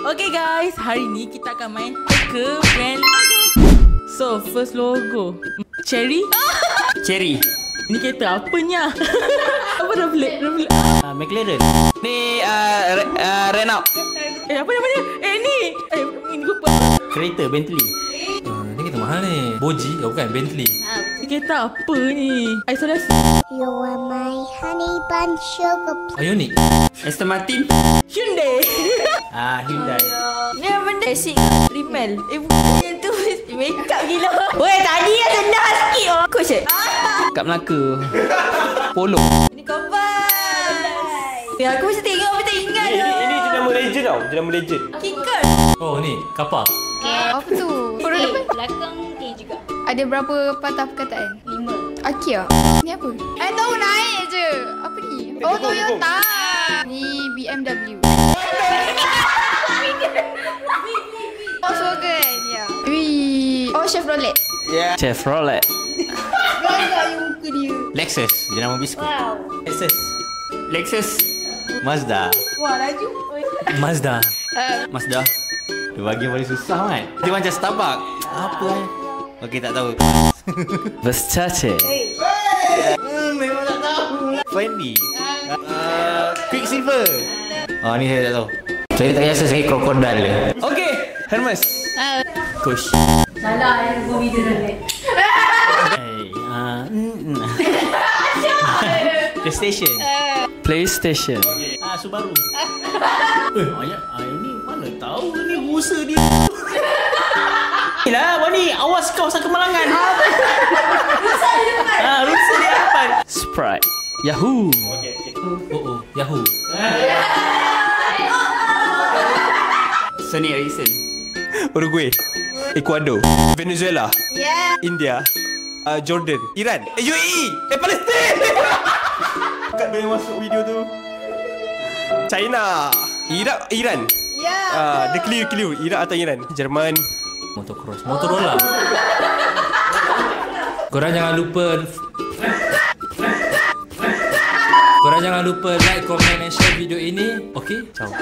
Okay guys, hari ni kita akan main ke brand logo. So, first logo. Cherry. Cherry. Ni kereta apanya? apa dah pelik? Dah pelik. Uh, McLaren. Ni uh, re- uh, Renault. Eh, apa namanya? Eh, ni. Eh, ini lupa. Kereta Bentley. Uh, ni kereta mahal ni. Boji. Oh bukan, Bentley. Ni kereta apa ni? Isolasi. You are my honey bun sugar Ioniq. Aston Martin. Hyundai. Ah, Hyundai. Ni apa benda? Basic. Rimmel. Eh, bukan yang tu. Make up gila. Weh, tadi yang senang sikit. Oh. Coach eh? Kat Melaka. Polo. Ini Converse. Ya, aku mesti tengok. Aku tak ingat Ini, ini jenama legend tau Jenama legend Kicker. Oh ni, kapal. Apa tu? A, belakang A juga. Ada berapa patah perkataan? Lima. Akia. Ni apa? Eh tahu naik je. Apa ni? Oh Toyota. Ni BMW. Volkswagen. Ya. Wih. Oh Chevrolet. Yeah. Chevrolet. Lexus. Jenama biskut. Wow. Access. Lexus. Mazda. Mazda. Mazda. Dia bagi yang paling susah kan? Dia macam Starbucks. Apa eh? Okey tak tahu. Versace. Hmm, memang tak tahu. Fendi. Uh, Quicksilver. Oh ni saya tak tahu. Saya tak rasa saya krokodil dia. Okey, Hermes. Kush. Salah yang gua video dah Hey. PlayStation. PlayStation. Ah, Subaru. eh, ayat, ah, ini mana tahu ni rusa dia. Lah, Wani, awas kau sang kemalangan. rusa di depan. Ah, rusa di depan. Sprite. Yahoo. Oh oh, Yahoo. Sony Ericsson. Uruguay Ecuador Venezuela Yeah. India uh, Jordan Iran Eh UAE Eh Palestin Kat dia masuk video tu China Iraq Iran Ya. uh, Dia clear clear Iraq atau Iran Jerman Motocross. Motorola. Korang jangan lupa Korang jangan lupa like, comment and share video ini. Okay? Ciao.